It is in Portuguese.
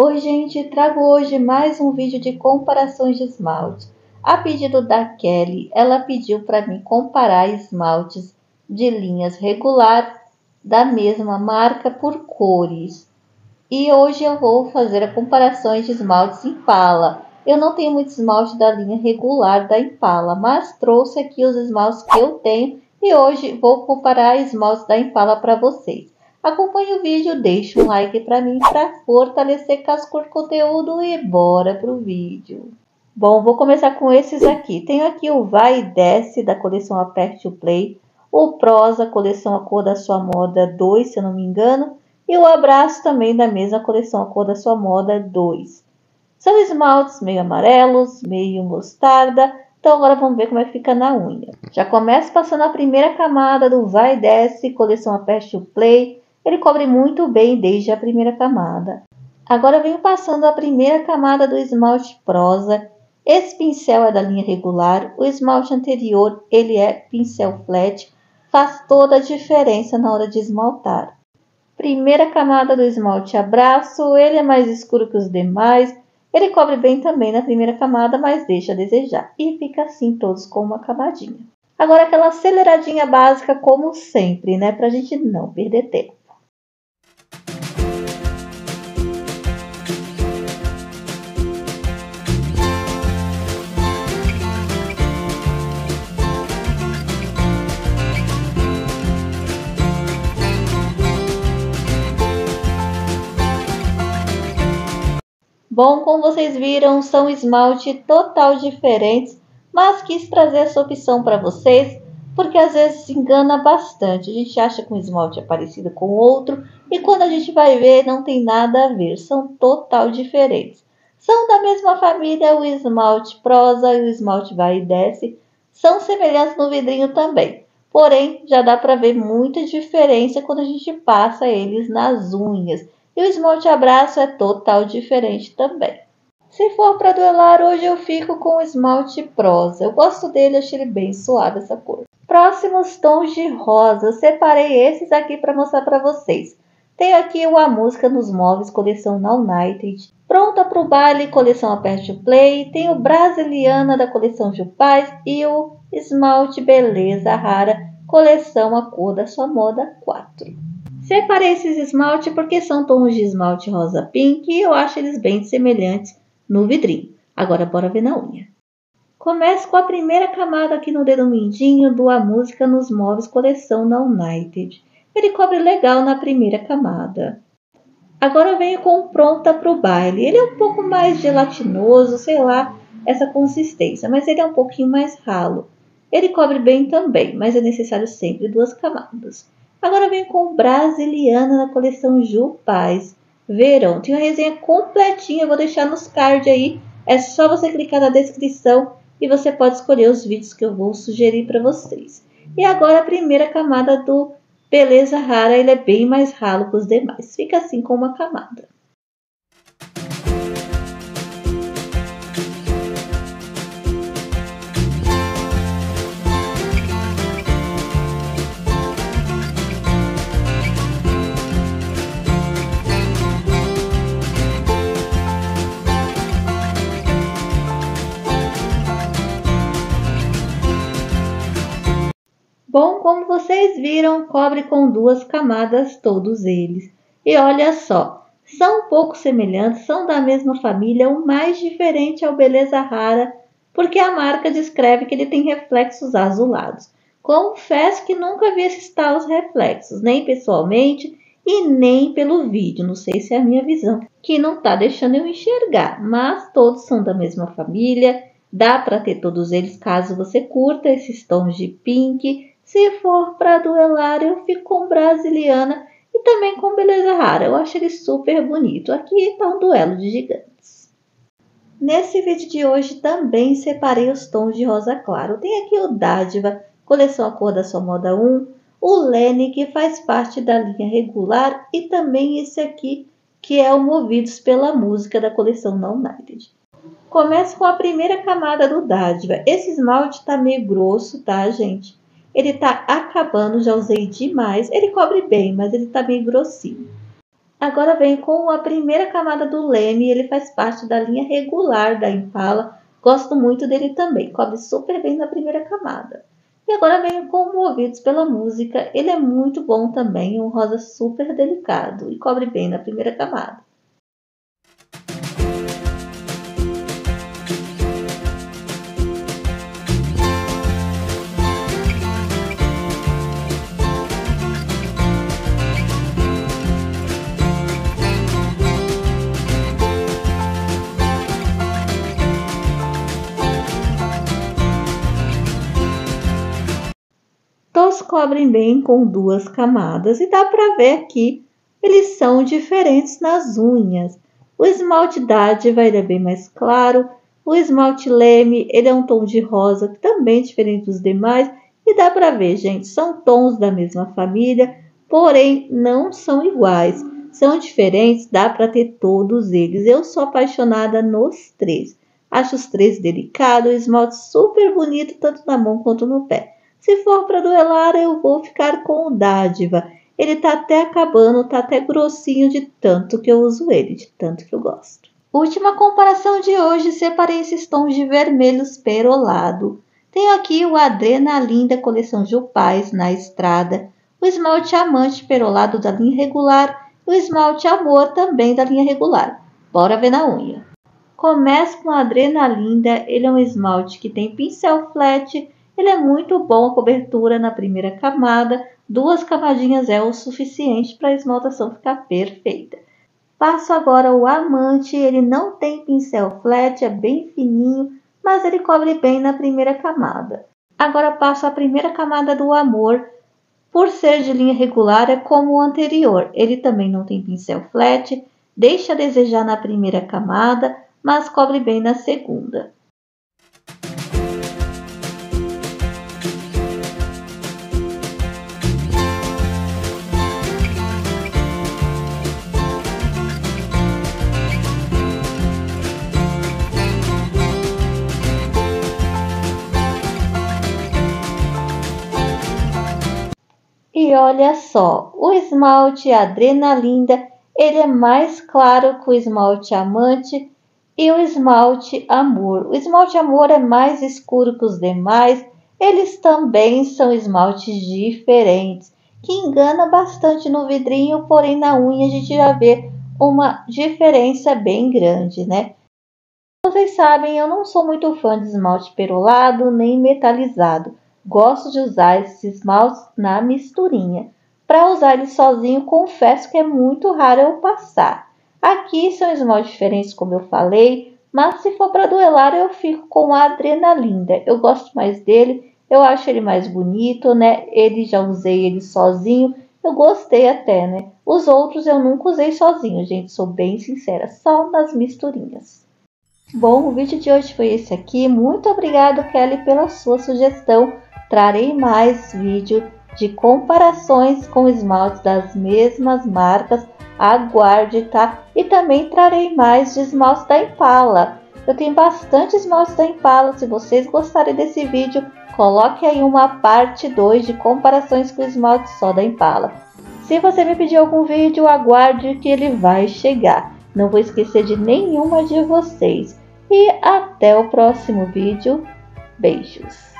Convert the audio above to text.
Oi gente, trago hoje mais um vídeo de comparações de esmalte. A pedido da Kelly, ela pediu para mim comparar esmaltes de linhas regular da mesma marca por cores. E hoje eu vou fazer a comparações de esmaltes Impala. Eu não tenho muito esmalte da linha regular da Impala, mas trouxe aqui os esmaltes que eu tenho e hoje vou comparar esmaltes da Impala para vocês. Acompanhe o vídeo, deixe um like para mim para fortalecer Cascor Conteúdo e bora pro vídeo. Bom, vou começar com esses aqui. Tenho aqui o Vai e Desce da coleção Aperto to Play, o Prosa, coleção A Cor da Sua Moda 2, se eu não me engano, e o Abraço também da mesma coleção A Cor da Sua Moda 2. São esmaltes meio amarelos, meio mostarda, então agora vamos ver como é que fica na unha. Já começo passando a primeira camada do Vai e Desce, coleção Aperto to Play, ele cobre muito bem desde a primeira camada. Agora venho passando a primeira camada do esmalte prosa. Esse pincel é da linha regular, o esmalte anterior ele é pincel flat, faz toda a diferença na hora de esmaltar. Primeira camada do esmalte abraço, ele é mais escuro que os demais, ele cobre bem também na primeira camada, mas deixa a desejar. E fica assim todos com uma camadinha. Agora aquela aceleradinha básica como sempre, né? Pra gente não perder tempo. Bom, como vocês viram, são esmalte total diferentes, mas quis trazer essa opção para vocês, porque às vezes engana bastante. A gente acha que um esmalte é parecido com outro, e quando a gente vai ver, não tem nada a ver, são total diferentes. São da mesma família o esmalte prosa e o esmalte vai e desce, são semelhantes no vidrinho também. Porém, já dá para ver muita diferença quando a gente passa eles nas unhas. E o esmalte abraço é total diferente também. Se for para duelar, hoje eu fico com o esmalte prosa. Eu gosto dele, achei ele bem suave essa cor. Próximos tons de rosa. separei esses aqui para mostrar para vocês. Tem aqui o A Música nos Móveis, coleção Now United. Pronta para o baile, coleção Aperte Play. Tem o Brasiliana da coleção Jupaz e o Esmalte Beleza Rara, coleção A Cor da Sua Moda 4. Separei esses esmalte porque são tons de esmalte rosa pink e eu acho eles bem semelhantes no vidrinho. Agora bora ver na unha. Começo com a primeira camada aqui no dedo mindinho do A Música nos Móveis coleção na United. Ele cobre legal na primeira camada. Agora venho com pronta para o baile. Ele é um pouco mais gelatinoso, sei lá, essa consistência, mas ele é um pouquinho mais ralo. Ele cobre bem também, mas é necessário sempre duas camadas. Agora vem com Brasiliana na coleção Ju Paz. Verão, tem uma resenha completinha, vou deixar nos cards aí. É só você clicar na descrição e você pode escolher os vídeos que eu vou sugerir para vocês. E agora a primeira camada do Beleza Rara, ele é bem mais ralo que os demais. Fica assim com uma camada. Bom, como vocês viram, cobre com duas camadas todos eles. E olha só, são um pouco semelhantes, são da mesma família, o mais diferente é o Beleza Rara, porque a marca descreve que ele tem reflexos azulados. Confesso que nunca vi esses tais reflexos, nem pessoalmente e nem pelo vídeo. Não sei se é a minha visão que não está deixando eu enxergar, mas todos são da mesma família. Dá para ter todos eles caso você curta esses tons de pink, se for para duelar, eu fico com Brasiliana e também com Beleza Rara. Eu acho ele super bonito. Aqui está um duelo de gigantes. Nesse vídeo de hoje também separei os tons de rosa claro. Tem aqui o Dádiva, coleção A Cor da Sua Moda 1, o Lene, que faz parte da linha regular, e também esse aqui, que é o Movidos pela Música da coleção Não United. Começo com a primeira camada do Dádiva. Esse esmalte tá meio grosso, tá, gente? Ele tá acabando, já usei demais. Ele cobre bem, mas ele tá bem grossinho. Agora vem com a primeira camada do Leme, ele faz parte da linha regular da Impala. Gosto muito dele também, cobre super bem na primeira camada. E agora venho com Movidos pela Música, ele é muito bom também, um rosa super delicado e cobre bem na primeira camada. Cobrem bem com duas camadas e dá para ver que eles são diferentes nas unhas. O esmalte Dádiva ele é bem mais claro, o esmalte Leme ele é um tom de rosa também diferente dos demais e dá para ver, gente, são tons da mesma família, porém não são iguais, são diferentes, dá para ter todos eles. Eu sou apaixonada nos três. Acho os três delicados, o esmalte super bonito tanto na mão quanto no pé. Se for para duelar, eu vou ficar com o Dádiva. Ele tá até acabando, tá até grossinho de tanto que eu uso ele, de tanto que eu gosto. Última comparação de hoje, separei esses tons de vermelhos perolado. Tenho aqui o Adrenalin da coleção Jupais na estrada, o esmalte Amante perolado da linha regular e o esmalte Amor também da linha regular. Bora ver na unha. Começo com a Adrenalinda, ele é um esmalte que tem pincel flat ele é muito bom a cobertura na primeira camada, duas camadinhas é o suficiente para a esmaltação ficar perfeita. Passo agora o amante, ele não tem pincel flat, é bem fininho, mas ele cobre bem na primeira camada. Agora passo a primeira camada do amor, por ser de linha regular, é como o anterior. Ele também não tem pincel flat, deixa a desejar na primeira camada, mas cobre bem na segunda. Olha só, o esmalte Adrenalinda, ele é mais claro que o esmalte Amante e o esmalte Amor. O esmalte Amor é mais escuro que os demais, eles também são esmaltes diferentes, que engana bastante no vidrinho, porém na unha a gente já vê uma diferença bem grande, né? Vocês sabem, eu não sou muito fã de esmalte perolado nem metalizado. Gosto de usar esses esmaltes na misturinha. Para usar ele sozinho, confesso que é muito raro eu passar. Aqui são esmaltes diferentes, como eu falei, mas se for para duelar, eu fico com a Adrenalinda. Eu gosto mais dele, eu acho ele mais bonito, né? Ele já usei ele sozinho, eu gostei até, né? Os outros eu nunca usei sozinho, gente, sou bem sincera, só nas misturinhas. Bom, o vídeo de hoje foi esse aqui. Muito obrigado, Kelly, pela sua sugestão trarei mais vídeo de comparações com esmaltes das mesmas marcas, aguarde, tá? E também trarei mais de esmaltes da Impala. Eu tenho bastante esmaltes da Impala, se vocês gostarem desse vídeo, coloque aí uma parte 2 de comparações com esmalte só da Impala. Se você me pedir algum vídeo, aguarde que ele vai chegar. Não vou esquecer de nenhuma de vocês. E até o próximo vídeo. Beijos!